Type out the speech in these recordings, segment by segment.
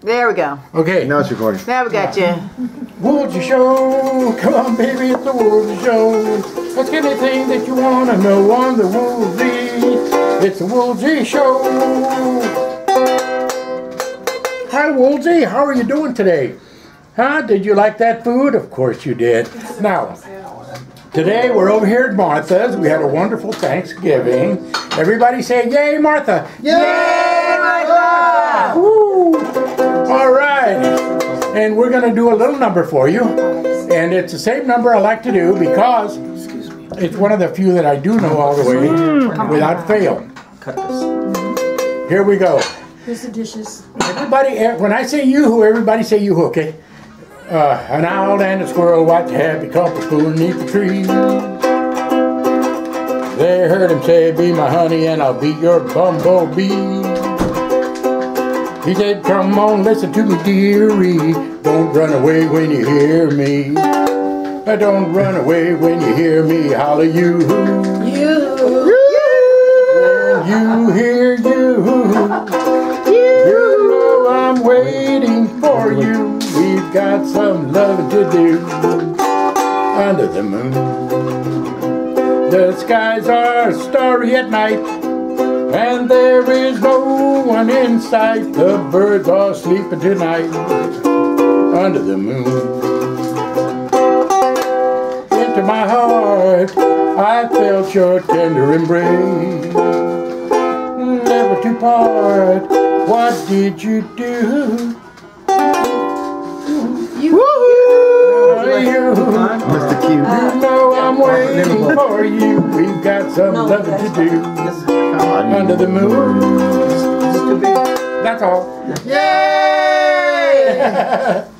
There we go. Okay. Now it's recording. Now we got you. Woolsey Show. Come on, baby, it's the Woolsey Show. Ask anything that you want to know on the Woolsey. It's the Woolsey Show. Hi, Woolsey. How are you doing today? Huh? Did you like that food? Of course you did. Now, today we're over here at Martha's. We had a wonderful Thanksgiving. Everybody say, Yay, Martha! Yay, Martha! Woo! All right. And we're going to do a little number for you. And it's the same number I like to do because it's one of the few that I do know all the way without fail. Cut this. Here we go. Here's the dishes. Everybody, eh, when I say you-hoo, everybody say you-hoo, okay? Uh, an owl and a squirrel watch a happy couple spoon beneath the tree. They heard him say, be my honey and I'll beat your bumblebee. He said, come on, listen to me, dearie. Don't run away when you hear me. Don't run away when you hear me holler you. You. When you hear you. You know I'm waiting for you. We've got some loving to do under the moon. The skies are starry at night, and there is no one in sight. The birds are sleeping tonight under the moon. Into my heart, I felt your tender embrace never to part. What did you do? You. You, Mr. Q. you uh, know I'm waiting for you. We've got some No, loving to do This is under the moon. Too big. That's all. Yay!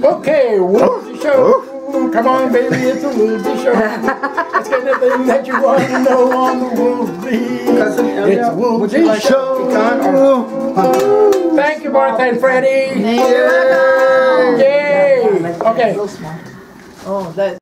Okay, Woolsey Show. Come on, baby, it's a Woolsey Show. It's anything that you want to know on the Woolsey. It's Elia, would Woolsey like Show. pecan or? Thank you, Martha and Freddie. You're. Yay! Okay. Oh, that.